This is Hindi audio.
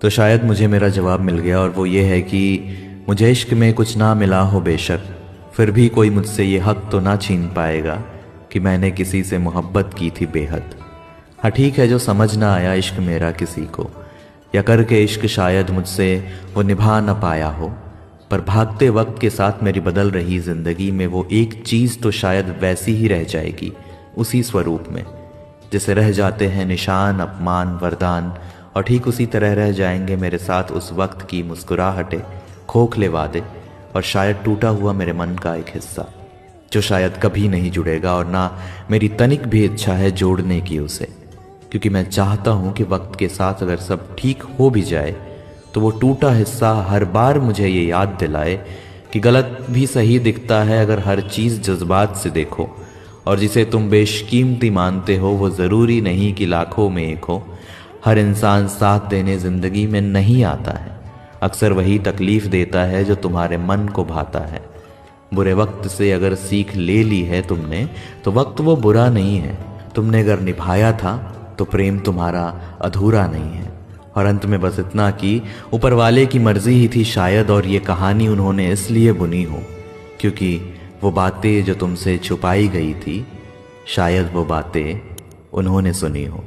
तो शायद मुझे मेरा जवाब मिल गया और वो ये है कि मुझे इश्क में कुछ ना मिला हो बेशक, फिर भी कोई मुझसे ये हक तो ना छीन पाएगा कि मैंने किसी से मोहब्बत की थी बेहद। हाँ ठीक है, जो समझ ना आया इश्क मेरा किसी को, या करके इश्क शायद मुझसे वो निभा ना पाया हो, पर भागते वक्त के साथ मेरी बदल रही ज़िंदगी में वो एक चीज़ तो शायद वैसी ही रह जाएगी, उसी स्वरूप में, जिसे रह जाते हैं निशान, अपमान, वरदान और ठीक उसी तरह रह जाएँगे मेरे साथ उस वक्त की मुस्कुराहटे, खोखले वादे और शायद टूटा हुआ मेरे मन का एक हिस्सा, जो शायद कभी नहीं जुड़ेगा और ना मेरी तनिक भी इच्छा है जोड़ने की उसे। क्योंकि मैं चाहता हूँ कि वक्त के साथ अगर सब ठीक हो भी जाए तो वो टूटा हिस्सा हर बार मुझे ये याद दिलाए कि गलत भी सही दिखता है अगर हर चीज़ जज्बात से देखो। और जिसे तुम बेशकीमती मानते हो, वो ज़रूरी नहीं कि लाखों में एक हो। हर इंसान साथ देने ज़िंदगी में नहीं आता है। अक्सर वही तकलीफ़ देता है जो तुम्हारे मन को भाता है। बुरे वक्त से अगर सीख ले ली है तुमने तो वक्त वो बुरा नहीं है। तुमने अगर निभाया था तो प्रेम तुम्हारा अधूरा नहीं है। और अंत में बस इतना कि ऊपर वाले की मर्ज़ी ही थी शायद, और ये कहानी उन्होंने इसलिए बुनी हो, क्योंकि वो बातें जो तुमसे छुपाई गई थी, शायद वो बातें उन्होंने सुनी हो।